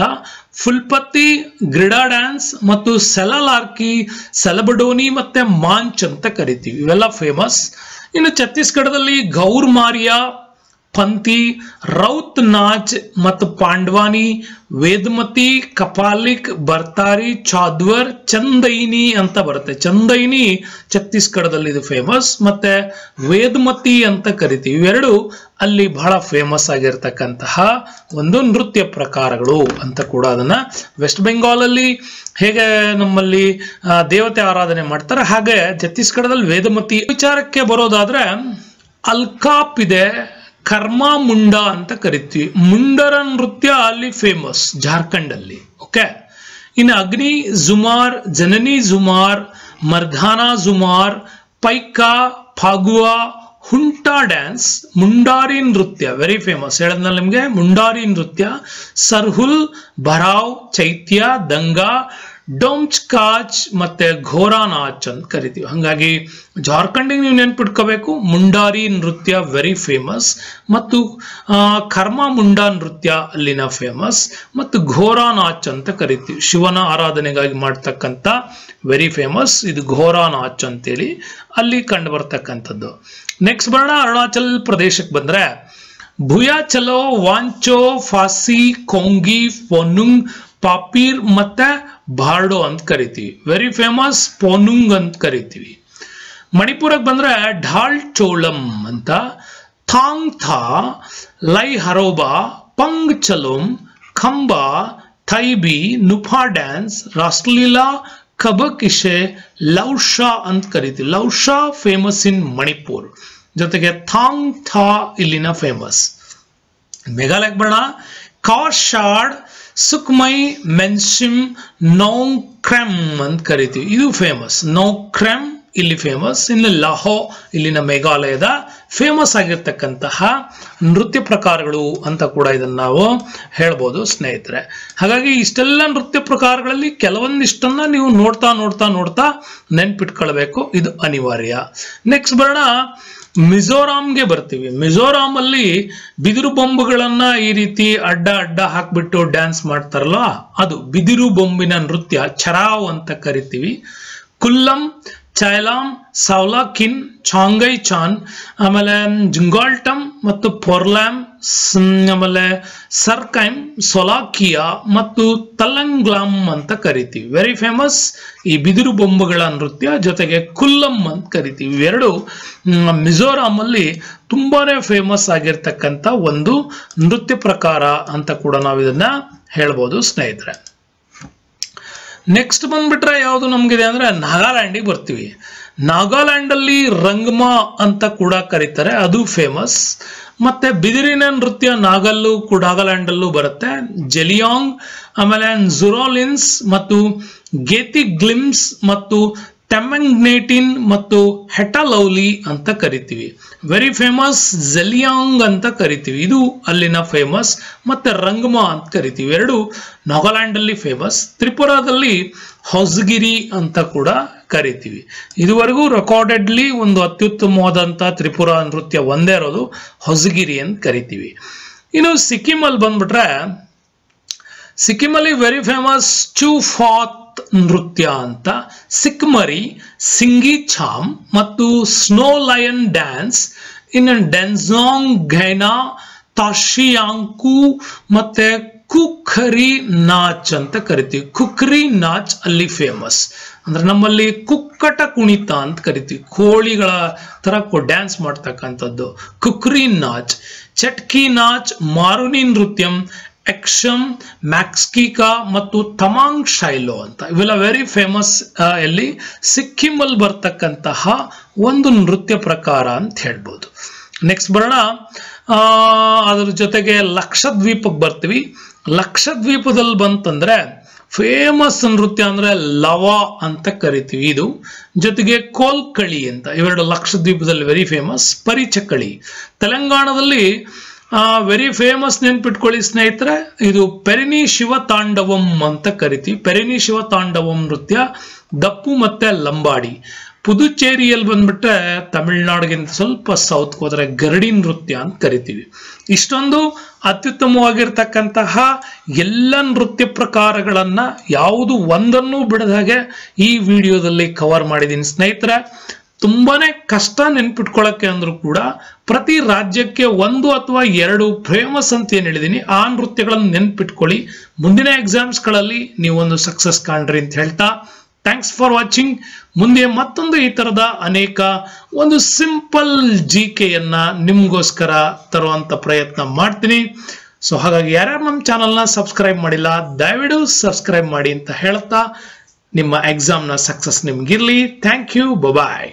ಫುಲ್ಪತ್ತಿ, ಗ್ರಿಡಾ ಡ್ಯಾನ್ಸ್ ಮತ್ತು ಸೆಲಲಾರ್ಕಿ, ಸೆಲಬಡೋನಿ ಮತ್ತೆ ಮಾಂಚ್ ಅಂತ ಕರಿತೀವಿ. ಇವೆಲ್ಲ ಫೇಮಸ್ ಇನ್ನು ಛತ್ತೀಸ್ಗಢದಲ್ಲಿ ಗೌರ್ ಮಾರಿಯಾ ಪಂತಿ ರೌತ್ ನಾಚ್ ಮತ್ತು ಪಾಂಡ್ವಾನಿ, ವೇದಮತಿ, ಕಪಾಲಿಕ್, ಬರ್ತಾರಿ, ಚಾದ್ವರ್, ಚಂದೈನಿ ಅಂತ ಬರುತ್ತೆ. ಚಂದೈನಿ ಛತ್ತೀಸ್ಗಢದಲ್ಲಿ ಇದು ಫೇಮಸ್ ಮತ್ತೆ ವೇದಮತಿ ಅಂತ ಕರಿತೀವಿ. ಇವೆರಡು ಅಲ್ಲಿ ಬಹಳ ಫೇಮಸ್ ಆಗಿರ್ತಕ್ಕಂತಹ ಒಂದು ನೃತ್ಯ ಪ್ರಕಾರಗಳು ಅಂತ ಕೂಡ ಅದನ್ನ ವೆಸ್ಟ್ ಬೆಂಗಾಲ್ ಅಲ್ಲಿ ಹೇಗೆ ನಮ್ಮಲ್ಲಿ ದೇವತೆ ಆರಾಧನೆ ಮಾಡ್ತಾರೆ ಹಾಗೆ ಛತ್ತೀಸ್ಗಢದಲ್ಲಿ ವೇದಮತಿ ವಿಚಾರಕ್ಕೆ ಬರೋದಾದ್ರೆ ಅಲ್ಕಾಪ್ ಇದೆ. ಕರ್ಮ ಮುಂಡ ಅಂತ ಕರಿತೀವಿ. ಮುಂಡರ ನೃತ್ಯ ಅಲ್ಲಿ ಫೇಮಸ್ ಜಾರ್ಖಂಡ್ ಅಲ್ಲಿ ಓಕೆ ಇನ್ನು ಅಗ್ನಿ ಜುಮಾರ್, ಜನನಿ ಜುಮಾರ್, ಮರ್ಧಾನ ಜುಮಾರ್, ಪೈಕಾ, ಫಾಗುವಾ, ಹುಂಟಾ ಡ್ಯಾನ್ಸ್ ಮುಂಡಾರಿ ನೃತ್ಯ ವೆರಿ ಫೇಮಸ್ ಹೇಳಿದ್ನಲ್ಲ ನಿಮಗೆ? ಮುಂಡಾರಿ ನೃತ್ಯ, ಸರ್ಹುಲ್ ಭರಾವ್ ಚೈತ್ಯ, ದಂಗಾ ಡೊಂಚ್ ಕಾಚ್ ಮತ್ತೆ ಘೋರಾ ನಾಚ್ ಅಂತ ಕರಿತೀವಿ. ಹಾಗಾಗಿ ಜಾರ್ಖಂಡಿಗೆ ನೀವು ನೆನ್ಪಿಟ್ಕೋಬೇಕು. ಮುಂಡಾರಿ ನೃತ್ಯ ವೆರಿ ಫೇಮಸ್ ಮತ್ತು ಕರ್ಮ ಮುಂಡಾ ನೃತ್ಯ ಅಲ್ಲಿನ ಫೇಮಸ್ ಮತ್ತು ಘೋರಾ ನಾಚ್ ಅಂತ ಕರಿತೀವಿ. ಶಿವನ ಆರಾಧನೆಗಾಗಿ ಮಾಡ್ತಕ್ಕಂಥ ವೆರಿ ಫೇಮಸ್ ಇದು ಘೋರಾ ನಾಚ್ ಅಂತೇಳಿ ಅಲ್ಲಿ ಕಂಡು ಬರ್ತಕ್ಕಂಥದ್ದು. ನೆಕ್ಸ್ಟ್ ಬರೋಣ. ಅರುಣಾಚಲ್ ಪ್ರದೇಶಕ್ಕೆ ಬಂದ್ರೆ ಭುಯಾ ಚಲೋ ವಾಂಚೋ ಫಾಸಿ ಕೊಂಗಿ ಪೊನುಂಗ್ ಪಾಪೀರ್ ಮತ್ತೆ ಬಾರ್ಡೋ ಅಂತ ಕರಿತೀವಿ. ವೆರಿ ಫೇಮಸ್ ಪೋನುಂಗ್ ಅಂತ ಕರಿತೀವಿ. ಮಣಿಪುರಕ್ಕೆ ಬಂದ್ರೆ ಢಾಲ್ ಚೋಳಂ ಅಂತ. ಥಾಂಗ್ ಥಾ, ಲೈ ಹರೋಬಾ, ಪಂಗ್ ಚಲೋಮ್ ಖಂಬ ಥೈಬಿ ನುಫಾ ಡ್ಯಾನ್ಸ್ ರಾಸ್ಲೀಲಾ ಕಬಕಿಶೆ ಲೌಶಾ ಅಂತ ಕರಿತೀವಿ. ಲೌಶಾ ಫೇಮಸ್ ಇನ್ ಮಣಿಪುರ್. ಜೊತೆಗೆ ಥಾಂಗ್ ಥಾ ಇಲ್ಲಿನ ಫೇಮಸ್ ಮೇಘಾಲಯಕ್ಕೆ ಬರೋಣ. ಕಾಶಾಡ್ ಸುಕ್ಮೈ ಮೆನ್ಸಿಮ್ ನೌಕ್ರೆಮ್ ಅಂತ ಕರಿತೀವಿ. ಇದು ಫೇಮಸ್ ನೌಕ್ರೆಮ್ ಇಲ್ಲಿ ಫೇಮಸ್ ಇನ್ನು ಲಹೋ ಇಲ್ಲಿನ ಮೇಘಾಲಯದ ಫೇಮಸ್ ಆಗಿರ್ತಕ್ಕಂತಹ ನೃತ್ಯ ಪ್ರಕಾರಗಳು ಅಂತ ಕೂಡ ಇದನ್ನ ನಾವು ಹೇಳ್ಬೋದು ಸ್ನೇಹಿತರೆ. ಹಾಗಾಗಿ ಇಷ್ಟೆಲ್ಲ ನೃತ್ಯ ಪ್ರಕಾರಗಳಲ್ಲಿ ಕೆಲವೊಂದಿಷ್ಟನ್ನ ನೀವು ನೋಡ್ತಾ ನೋಡ್ತಾ ನೋಡ್ತಾ ನೆನ್ಪಿಟ್ಕೊಳ್ಬೇಕು. ಇದು ಅನಿವಾರ್ಯ. ನೆಕ್ಸ್ಟ್ ಬರೋಣ. ಮಿಜೋರಾಂಗೆ ಬರ್ತೀವಿ. ಮಿಜೋರಾಂ ಅಲ್ಲಿ ಬಿದಿರು ಬೊಂಬುಗಳನ್ನ ಈ ರೀತಿ ಅಡ್ಡ ಅಡ್ಡ ಹಾಕ್ಬಿಟ್ಟು ಡ್ಯಾನ್ಸ್ ಮಾಡ್ತಾರಲ್ಲ, ಅದು ಬಿದಿರು ಬೊಂಬಿನ ನೃತ್ಯ ಚರಾವ್ ಅಂತ ಕರಿತೀವಿ. ಕುಲ್ಲಂ ಚೈಲಾಮ್ ಸೌಲಾಕಿನ್ ಚಾಂಗೈ ಚಾನ್ ಆಮೇಲೆ ಜುಂಗಾಲ್ಟಮ್ ಮತ್ತು ಪೊರ್ಲಾಮ್ ಆಮೇಲೆ ಸರ್ಕೈಮ್, ಸೊಲಾಕಿಯಾ ಮತ್ತು ತಲಂಗ್ಲಾಮ್ ಅಂತ ಕರಿತೀವಿ. ವೆರಿ ಫೇಮಸ್ ಈ ಬಿದಿರು ಬೊಂಬುಗಳ ನೃತ್ಯ ಜೊತೆಗೆ ಕುಲ್ಲಂ ಅಂತ ಕರಿತೀವಿ. ಇವೆರಡು ಮಿಜೋರಾಮಲ್ಲಿ ತುಂಬಾನೇ ಫೇಮಸ್ ಆಗಿರ್ತಕ್ಕಂಥ ಒಂದು ನೃತ್ಯ ಪ್ರಕಾರ ಅಂತ ಕೂಡ ನಾವು ಇದನ್ನ ಹೇಳ್ಬೋದು ಸ್ನೇಹಿತರೆ. ನೆಕ್ಸ್ಟ್ ಬಂದ್ಬಿಟ್ರೆ ಯಾವುದು ನಮ್ಗಿದೆ ಅಂದ್ರೆ ನಾಗಾಲ್ಯಾಂಡಿಗೆ ಬರ್ತೀವಿ. ನಾಗಾಲ್ಯಾಂಡ್ ಅಲ್ಲಿ ರಂಗಮಾ ಅಂತ ಕೂಡ ಕರೀತಾರೆ. ಅದು ಫೇಮಸ್ ಮತ್ತೆ ಬಿದಿರಿನ ನೃತ್ಯ ನಾಗಲ್ಲು ಕೂಡ ನಾಗಾಲ್ಯಾಂಡ್ ಅಲ್ಲೂ ಬರುತ್ತೆ. ಜೆಲಿಯಾಂಗ್, ಆಮೇಲೆ ಝುರೋಲಿನ್ಸ್ ಮತ್ತು ಗೇತಿ ಗ್ಲಿಮ್ಸ್ ಮತ್ತು ಟೆಮಂಗ್ನೇಟಿನ್ ಮತ್ತು ಹೆಟಲೌಲಿ ಅಂತ ಕರಿತೀವಿ. ವೆರಿ ಫೇಮಸ್ ಜೆಲಿಯಾಂಗ್ ಅಂತ ಕರಿತೀವಿ. ಇದು ಅಲ್ಲಿನ ಫೇಮಸ್ ಮತ್ತೆ ರಂಗ್ಮಾ ಅಂತ ಕರಿತೀವಿ. ಎರಡು ನಾಗಾಲ್ಯಾಂಡ್ ಅಲ್ಲಿ ಫೇಮಸ್ ತ್ರಿಪುರಾದಲ್ಲಿ ಹೊಸಗಿರಿ ಅಂತ ಕೂಡ ಕರಿತೀವಿ. ಇದುವರೆಗೂ ರೆಕಾರ್ಡೆಡ್ಲಿ ಒಂದು ಅತ್ಯುತ್ತಮವಾದಂಥ ತ್ರಿಪುರ ನೃತ್ಯ ಒಂದೇ ಇರೋದು, ಹೊಸಗಿರಿ ಅಂತ ಕರಿತೀವಿ. ಇನ್ನು ಸಿಕ್ಕಿಮಲ್ಲಿ ಬಂದ್ಬಿಟ್ರೆ, ಸಿಕ್ಕಿಮಲ್ಲಿ ವೆರಿ ಫೇಮಸ್ ಚೂಫಾತ್ ನೃತ್ಯ ಅಂತ ಸಿಕ್ಮರಿ, ಸಿಂಗಿ ಚಾಮ್ ಮತ್ತು ಸ್ನೋ ಲಯನ್ ಡ್ಯಾನ್ಸ್ ಇನ್ನು ಡೆನ್ಸಾಂಗ್ ಘೈನಾ ತಾಶಿಯಾಂಕು ಮತ್ತೆ ಕುಖರಿ ನಾಚ್ ಅಂತ ಕರಿತೀವಿ. ಕುಖರಿ ನಾಚ್ ಅಲ್ಲಿ ಫೇಮಸ್ ಅಂದ್ರೆ ನಮ್ಮಲ್ಲಿ ಕುಕ್ಕಟ ಕುಣಿತ ಅಂತ ಕರಿತೀವಿ. ಕೋಳಿಗಳ ತರ ಡ್ಯಾನ್ಸ್ ಮಾಡ್ತಕ್ಕಂಥದ್ದು. ಕುಕ್ರಿ ನಾಚ್, ಚಟ್ಕಿ ನಾಚ್, ಮಾರುನಿ ನೃತ್ಯಂ ಎಕ್ಷಮ್ ಮ್ಯಾಕ್ಸ್ಕಿಕಾ ಮತ್ತು ತಮಾಂಗ್ ಶೈಲೋ ಅಂತ. ಇವೆಲ್ಲ ವೆರಿ ಫೇಮಸ್ ಎಲ್ಲಿ ಸಿಕ್ಕಿಮಲ್ಲಿ ಬರ್ತಕ್ಕಂತಹ ಒಂದು ನೃತ್ಯ ಪ್ರಕಾರ ಅಂತ ಹೇಳ್ಬೋದು. ನೆಕ್ಸ್ಟ್ ಬರೋಣ. ಅದ್ರ ಜೊತೆಗೆ ಲಕ್ಷದ್ವೀಪಕ್ಕೆ ಬರ್ತೀವಿ. ಲಕ್ಷದ್ವೀಪದಲ್ಲಿ ಬಂತಂದ್ರೆ ಫೇಮಸ್ ನೃತ್ಯ ಅಂದ್ರೆ ಲವ ಅಂತ ಕರಿತೀವಿ. ಇದು ಜೊತೆಗೆ ಕೋಲ್ಕಳಿ ಅಂತ, ಇವೆರಡು ಲಕ್ಷದ್ವೀಪದಲ್ಲಿ ವೆರಿ ಫೇಮಸ್ ಪರಿಚಕಳಿ. ತೆಲಂಗಾಣದಲ್ಲಿ ವೆರಿ ಫೇಮಸ್ ನೆನ್ಪಿಟ್ಕೊಳ್ಳಿ ಸ್ನೇಹಿತರೆ, ಇದು ಪೆರಿನಿ ಶಿವ ತಾಂಡವಂ ಅಂತ ಕರಿತೀವಿ. ಪೆರಿನಿ ಶಿವ ತಾಂಡವಂ ನೃತ್ಯ, ದಪ್ಪು ಮತ್ತೆ ಲಂಬಾಡಿ. ಪುದುಚೇರಿಯಲ್ಲಿ ಬಂದ್ಬಿಟ್ರೆ ತಮಿಳ್ನಾಡಿಗಿಂತ ಸ್ವಲ್ಪ ಸೌತ್ ಹೋದ್ರೆ ಗರಡಿ ನೃತ್ಯ ಅಂತ ಕರಿತೀವಿ. ಇಷ್ಟೊಂದು ಅತ್ಯುತ್ತಮವಾಗಿರ್ತಕ್ಕಂತಹ ಎಲ್ಲ ನೃತ್ಯ ಪ್ರಕಾರಗಳನ್ನ ಯಾವುದು ಒಂದನ್ನು ಬಿಡದ ಹಾಗೆ ಈ ವಿಡಿಯೋದಲ್ಲಿ ಕವರ್ ಮಾಡಿದ್ದೀನಿ ಸ್ನೇಹಿತರೆ, ತುಂಬಾನೇ ಕಷ್ಟ ನೆನ್ಪಿಟ್ಕೊಳ್ಳಕ್ಕೆ ಅಂದ್ರೂ ಕೂಡ ಪ್ರತಿ ರಾಜ್ಯಕ್ಕೆ ಒಂದು ಅಥವಾ ಎರಡು ಫೇಮಸ್ ಅಂತ ಏನ್ ಹೇಳಿದೀನಿ, ಆ ನೃತ್ಯಗಳನ್ನು ನೆನ್ಪಿಟ್ಕೊಳ್ಳಿ. ಮುಂದಿನ ಎಕ್ಸಾಮ್ಸ್ಗಳಲ್ಲಿ ನೀವು ಒಂದು ಸಕ್ಸಸ್ ಕಾಣ್ರಿ ಅಂತ ಹೇಳ್ತಾ ಥ್ಯಾಂಕ್ಸ್ ಫಾರ್ ವಾಚಿಂಗ್ ಮುಂದೆ ಮತ್ತೊಂದು ಈ ತರದ ಅನೇಕ ಒಂದು ಸಿಂಪಲ್ ಜಿ ಕೆಯನ್ನ ನಿಮ್ಗೋಸ್ಕರ ತರುವಂತ ಪ್ರಯತ್ನ ಮಾಡ್ತೀನಿ. ಸೊ ಹಾಗಾಗಿ ಯಾರ್ಯಾರು ನಮ್ಮ ಚಾನಲ್ನ ಸಬ್ಸ್ಕ್ರೈಬ್ ಮಾಡಿಲ್ಲ, ದಯವಿಡು ಸಬ್ಸ್ಕ್ರೈಬ್ ಮಾಡಿ ಅಂತ ಹೇಳ್ತಾ ನಿಮ್ಮ ಎಕ್ಸಾಮ್ನ ಸಕ್ಸಸ್ ನಿಮ್ಗಿರ್ಲಿ. Thank you bye